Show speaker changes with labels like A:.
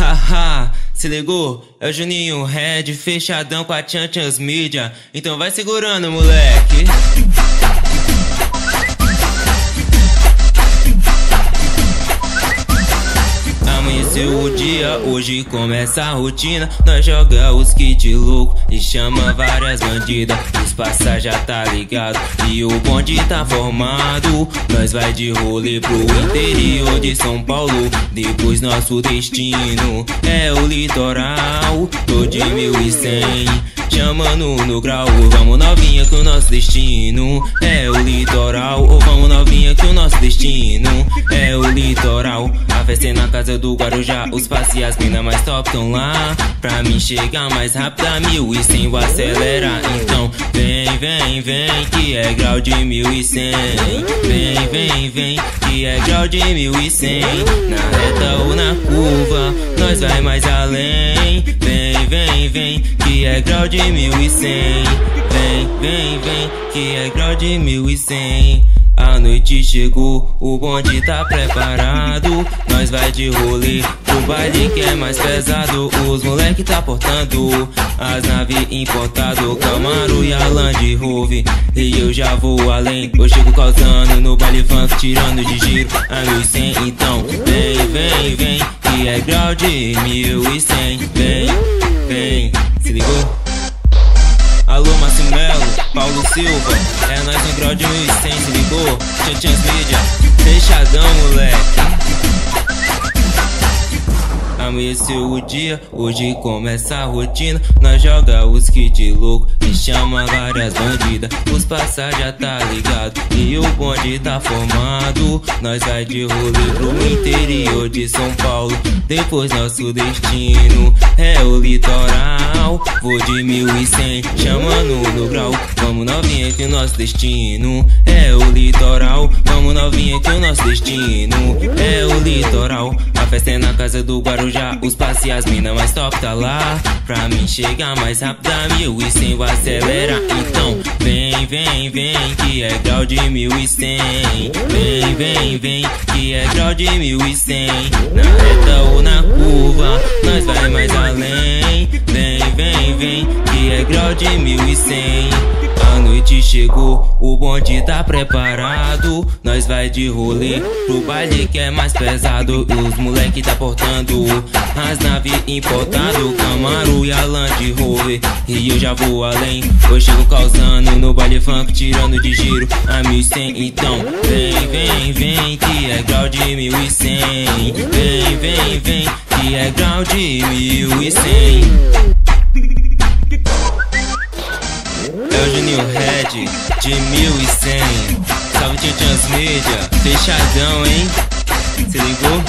A: Haha, se ligou? É o Juninho Red, fechadão com a Chanchans Media. Então vai segurando, moleque. Amanheceu o dia, hoje começa a rotina. Nós joga os kits louco e chama várias bandidas. Os passa já tá ligado e o bonde tá formado. Nós vai de rolê pro interior de São Paulo. Depois nosso destino é o litoral. Tô de mil e cem. Chamando no grau, vamos novinha que o nosso destino é o Na casa do Guarujá, os passos e as minas mais top tão lá. Pra mim chegar mais rápido mil e cem, vou acelerar. Então vem, vem, vem, que é grau de mil e cem. Vem, vem, vem, que é grau de mil e cem. Na reta ou na curva, nós vai mais além. Vem, vem, vem, que é grau de mil e cem. Vem, vem, vem, que é grau de mil e cem. A noite chegou, o bonde tá preparado. Nós vai de rolê, o baile que é mais pesado. Os moleque tá portando as naves importado, Camaro e a Land Rover. E eu já vou além, eu chego causando no baile funk, tirando de giro a 1100. Então vem, vem, vem, que é grau de 1100. Vem, vem, se ligou? Alô, Márcio Melo, Paulo Silva, é nós no grau de 1100, se ligou? Tchan Media, fechadão, moleque. Amanheceu o dia, hoje começa a rotina. Nós joga os kits louco e chama várias bandidas. Os passar já tá ligado e o bonde tá formado. Nós vai de rolê pro interior de São Paulo. Depois nosso destino é o litoral. Vou de mil e cem, chamando no grau. Vamos novinha que o nosso destino é o litoral. Vamos novinha que o nosso destino festa é na casa do Guarujá. Os passos e as mina mais top tá lá. Pra mim chegar mais rápido a mil e cem, vou acelerar. Então vem, vem, vem, que é grau de mil e cem. Vem, vem, vem, que é grau de mil e cem. Na reta ou na curva, nós vai mais além. Vem, vem, vem, que é grau de mil e cem. Chegou, o bonde tá preparado. Nós vai de rolê pro baile que é mais pesado. Os moleque tá portando as naves importado, Camaro e a Land Rover. E eu já vou além, eu chego causando no baile funk, tirando de giro a 1100. Então vem, vem, vem, que é grau de 1100. Vem, vem, vem, que é grau de 1100. Media, fechadão, hein? Se ligou?